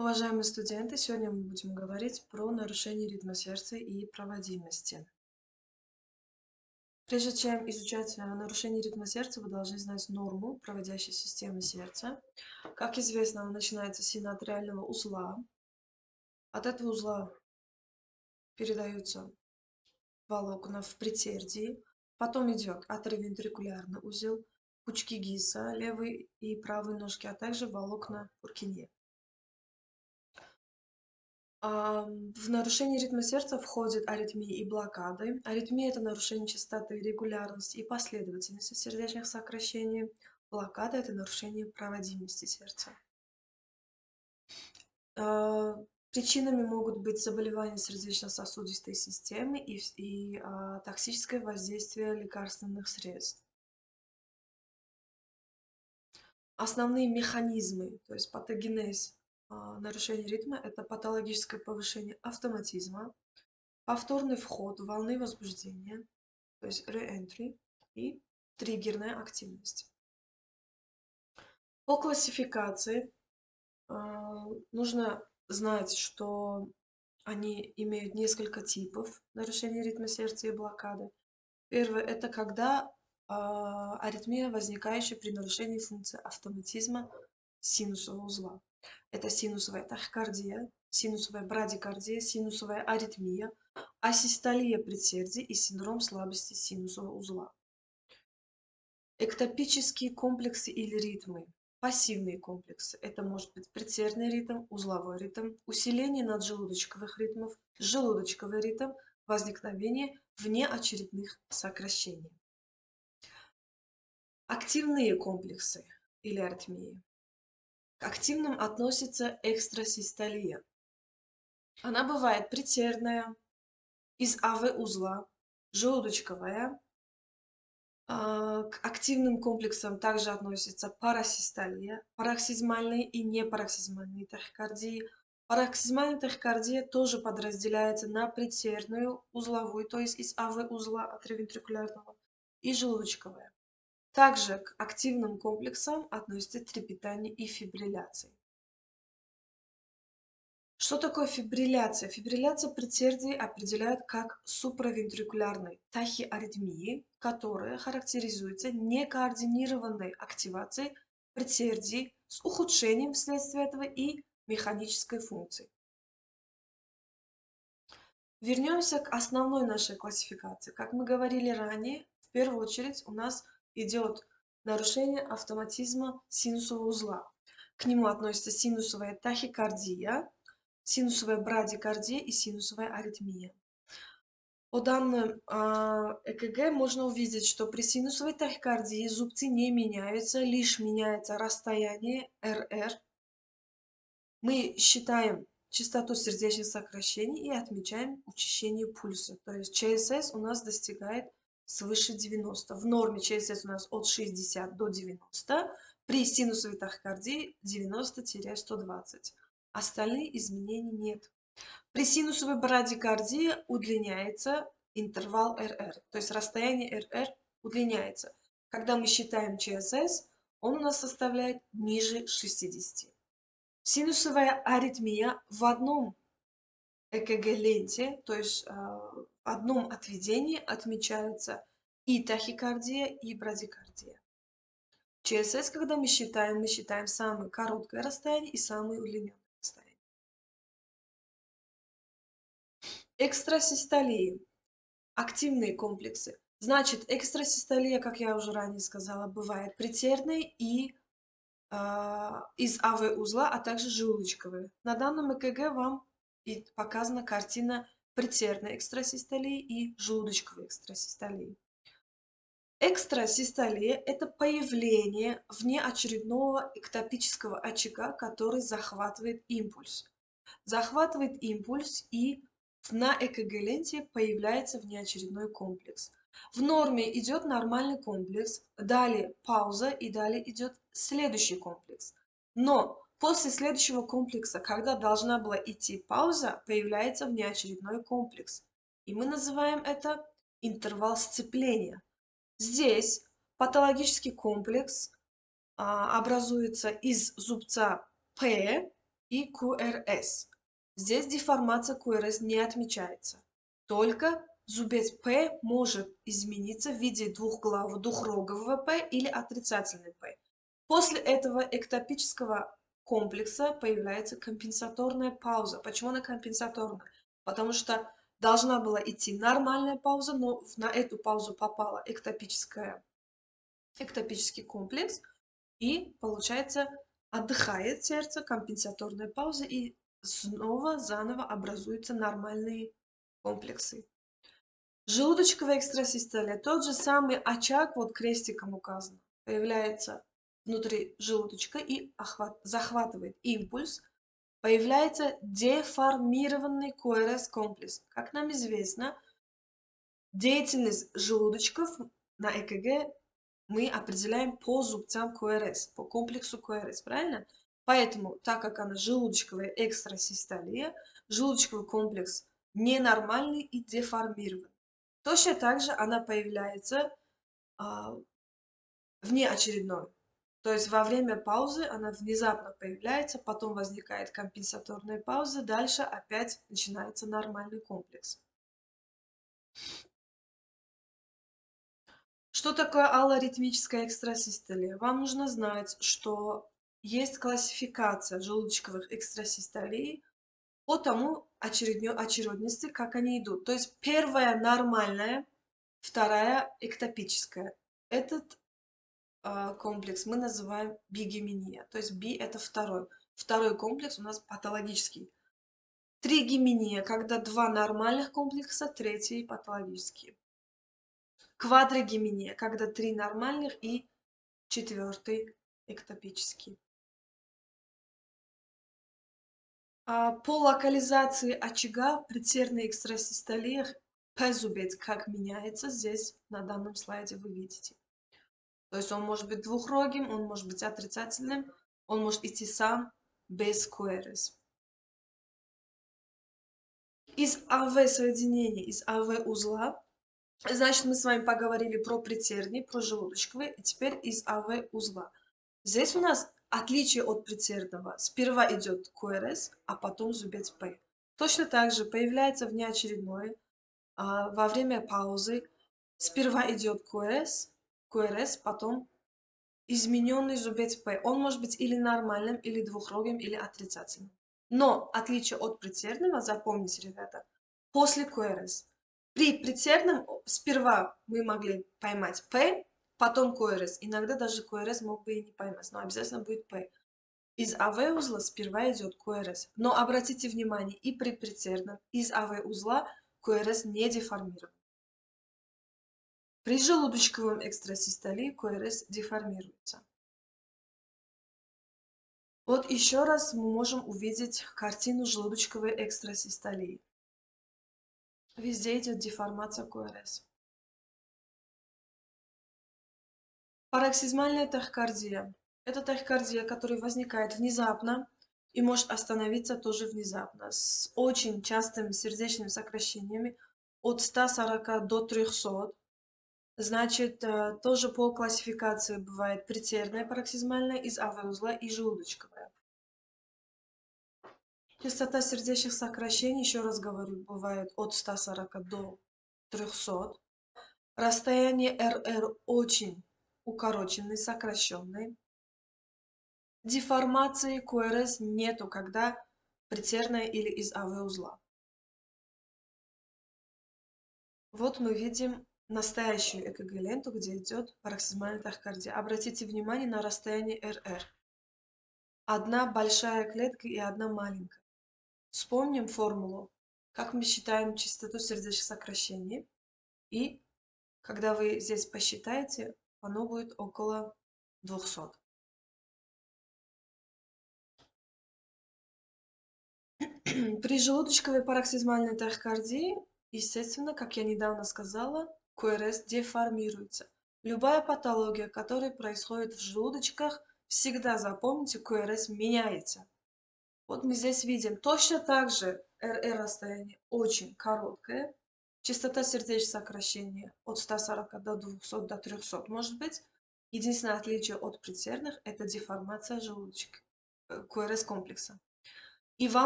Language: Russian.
Уважаемые студенты, сегодня мы будем говорить про нарушение ритма сердца и проводимости. Прежде чем изучать э, нарушение ритма сердца, вы должны знать норму проводящей системы сердца. Как известно, она начинается с синатриального узла. От этого узла передаются волокна в предсердии. Потом идет атровентрикулярный узел, пучки Гиса, левой и правой ножки, а также волокна Пуркинье. В нарушение ритма сердца входят аритмии и блокады. Аритмия – это нарушение частоты, регулярности и последовательности сердечных сокращений. Блокада – это нарушение проводимости сердца. А, причинами могут быть заболевания сердечно-сосудистой системы и, и а, токсическое воздействие лекарственных средств. Основные механизмы, то есть патогенез нарушение ритма – это патологическое повышение автоматизма, повторный вход волны возбуждения, то есть re-entry, и триггерная активность. По классификации а, нужно знать, что они имеют несколько типов нарушения ритма сердца и блокады. Первое – это когда э, аритмия, возникающая при нарушении функции автоматизма синусового узла. Это синусовая тахикардия, синусовая брадикардия, синусовая аритмия, асистолия предсердий и синдром слабости синусового узла. Эктопические комплексы или ритмы. Пассивные комплексы. Это может быть предсердный ритм, узловой ритм, усиление наджелудочковых ритмов, желудочковый ритм, возникновение внеочередных сокращений. Активные комплексы или аритмии. К активным относится экстрасистолия. Она бывает предсердная, из АВ-узла, желудочковая. А, к активным комплексам также относятся парасистолия, пароксизмальные и непароксизмальные тахикардии. Пароксизмальная тахикардия тоже подразделяется на предсердную, узловую, то есть из АВ-узла атриовентрикулярного, и желудочковая. Также к активным комплексам относятся трепетание и фибрилляция. Что такое фибрилляция? Фибрилляция предсердий определяют как суправентрикулярной тахиаритмии, которая характеризуется некоординированной активацией предсердий с ухудшением вследствие этого и механической функции. Вернемся к основной нашей классификации. Как мы говорили ранее, в первую очередь у нас идет нарушение автоматизма синусового узла. К нему относятся синусовая тахикардия, синусовая брадикардия и синусовая аритмия. По данным э, ЭКГ можно увидеть, что при синусовой тахикардии зубцы не меняются, лишь меняется расстояние РР. Мы считаем частоту сердечных сокращений и отмечаем учащение пульса. То есть ЧСС у нас достигает свыше 90. В норме ЧСС у нас от 60 до 90. При синусовой тахикардии 90-120. Остальные изменений нет. При синусовой брадикардии удлиняется интервал РР, то есть расстояние РР удлиняется. Когда мы считаем ЧСС, он у нас составляет ниже 60. Синусовая аритмия в одном ЭКГ-ленте, то есть э, в одном отведении отмечается и тахикардия, и брадикардия. ЧСС, когда мы считаем, мы считаем самое короткое расстояние и самое удлиненное расстояние. Экстрасистолии. Активные комплексы. Значит, экстрасистолия, как я уже ранее сказала, бывает предсердной и э, из АВ-узла, а также желудочковые. На данном ЭКГ вам и показана картина предсердной экстрасистолии и желудочковой экстрасистолии. Экстрасистолия – это появление внеочередного эктопического очага, который захватывает импульс. Захватывает импульс и на ЭКГ-ленте появляется внеочередной комплекс. В норме идет нормальный комплекс, далее пауза и далее идет следующий комплекс. Но После следующего комплекса, когда должна была идти пауза, появляется внеочередной комплекс. И мы называем это интервал сцепления. Здесь патологический комплекс а, образуется из зубца П и QRS. Здесь деформация QRS не отмечается. Только зубец P может измениться в виде двухглавого, двухрогового P или отрицательный P. После этого эктопического комплекса появляется компенсаторная пауза. Почему она компенсаторная? Потому что должна была идти нормальная пауза, но на эту паузу попала эктопическая, эктопический комплекс, и получается отдыхает сердце, компенсаторная пауза, и снова заново образуются нормальные комплексы. Желудочковая экстрасистолия, тот же самый очаг, вот крестиком указан, появляется внутри желудочка и охват, захватывает импульс, появляется деформированный КРС-комплекс. Как нам известно, деятельность желудочков на ЭКГ мы определяем по зубцам КРС, по комплексу КРС, правильно? Поэтому, так как она желудочковая экстрасистолия, желудочковый комплекс ненормальный и деформированный. Точно так же она появляется а, внеочередной. То есть во время паузы она внезапно появляется, потом возникает компенсаторная пауза, дальше опять начинается нормальный комплекс. Что такое аллоритмическая экстрасистолия? Вам нужно знать, что есть классификация желудочковых экстрасистолий по тому очередности, как они идут. То есть первая нормальная, вторая эктопическая. Этот комплекс мы называем бигеминия. То есть би это второй. Второй комплекс у нас патологический. Тригеминия, когда два нормальных комплекса, третий патологический. Квадрогеминия, когда три нормальных и четвертый эктопический. А, по локализации очага предсердной экстрасистолии П-зубец как меняется здесь на данном слайде вы видите. То есть он может быть двухрогим, он может быть отрицательным, он может идти сам без QRS. Из АВ-соединений, из АВ-узла Значит, мы с вами поговорили про предсердий, про желудочковый, и теперь из АВ-узла. Здесь у нас отличие от предсердного. Сперва идет КРС, а потом зубец П. Точно так же появляется внеочередной а, во время паузы. Сперва идет КРС, КРС, потом измененный зубец П. Он может быть или нормальным, или двухрогим, или отрицательным. Но отличие от предсердного, запомните, ребята, после КРС – при предсердном сперва мы могли поймать P, потом QRS. Иногда даже QRS мог бы и не поймать, но обязательно будет P. Из АВ узла сперва идет QRS. Но обратите внимание, и при предсердном из АВ узла QRS не деформирован. При желудочковом экстрасистолии QRS деформируется. Вот еще раз мы можем увидеть картину желудочковой экстрасистолии. Везде идет деформация КРС. Пароксизмальная тахикардия. Это тахикардия, которая возникает внезапно и может остановиться тоже внезапно, с очень частыми сердечными сокращениями от 140 до 300. Значит, э, тоже по классификации бывает предсердная пароксизмальная из АВ-узла и желудочковая. Частота сердечных сокращений, еще раз говорю, бывает от 140 до 300. Расстояние РР очень укороченный, сокращенный. Деформации КРС нету, когда предсердная или из АВ-узла. Вот мы видим настоящую ЭКГ-ленту, где идет пароксизмальная тахикардия. Обратите внимание на расстояние РР. Одна большая клетка и одна маленькая. Вспомним формулу, как мы считаем частоту сердечных сокращений. И когда вы здесь посчитаете, оно будет около 200. При желудочковой пароксизмальной тахикардии, естественно, как я недавно сказала, КРС деформируется. Любая патология, которая происходит в желудочках, всегда запомните, КРС меняется. Вот мы здесь видим точно так же РР расстояние очень короткое. Частота сердечных сокращений от 140 до 200 до 300 может быть. Единственное отличие от предсердных – это деформация желудочка, КРС комплекса. и вам